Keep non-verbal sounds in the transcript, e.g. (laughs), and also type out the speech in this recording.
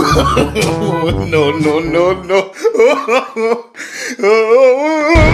(laughs) no, no, no, no. (laughs)